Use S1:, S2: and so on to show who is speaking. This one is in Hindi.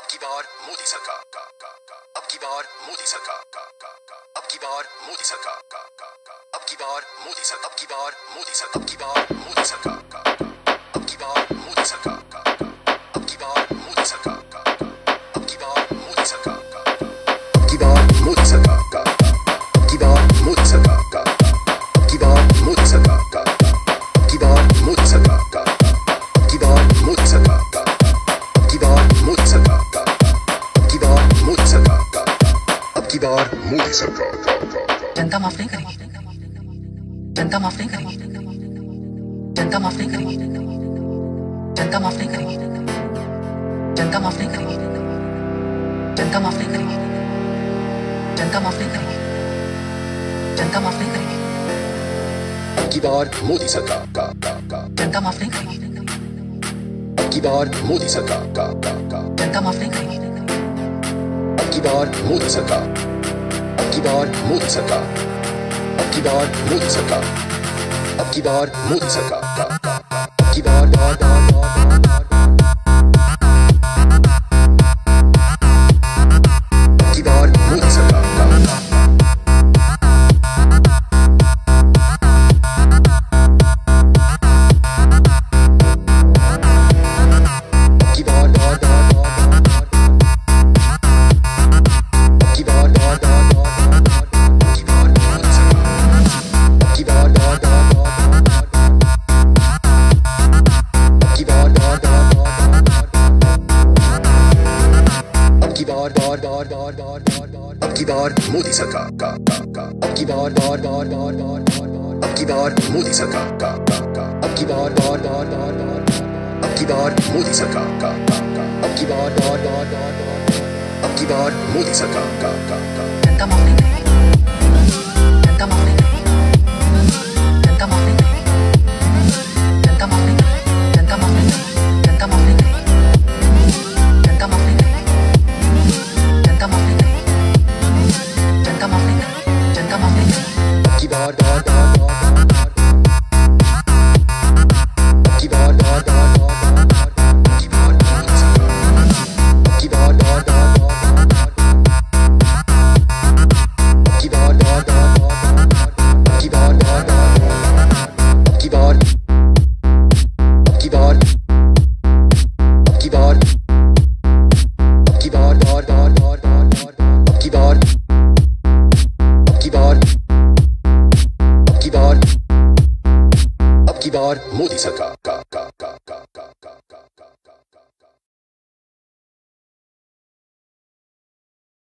S1: अब की बार मोदी सरकार का का का। अब की बार मोदी सरकार का का का। अब की बार मोदी सरकार का का का। अब की बार मोदी सरकार अब की बार मोदी सरकार अब की बार मोदी सरकार का का। बार मोदी सरकार का का
S2: जनता माफ़ नहीं करेगी जनता माफ़ नहीं करेगी जनता माफ़ नहीं करेगी जनता माफ़ नहीं करेगी जनता माफ़ नहीं करेगी जनता माफ़ नहीं करेगी जनता माफ़ नहीं करेगी जनता माफ़ नहीं करेगी
S1: अब की बार मोदी सरकार का का का
S2: जनता माफ़ नहीं करेगी
S1: अब की बार मोदी सरकार का का का
S2: जनता माफ़ नहीं करेगी
S1: अब की बार मोदी सरकार अक्कीदार मुद सका अक्कीदार मुद सका अक्कीदार मुद सका अक्कीदार बार दार सका की बार मोदी सरकार का अब की बार बार बार बार बार बार अब की बार मोदी सरकार का अब की बार बार बार बार बार अब की बार मोदी सरकार का अब की बार बार बार बार बार अब की बार मोदी सरकार का जनता माफ़ और मोदी सरकार का, का, का।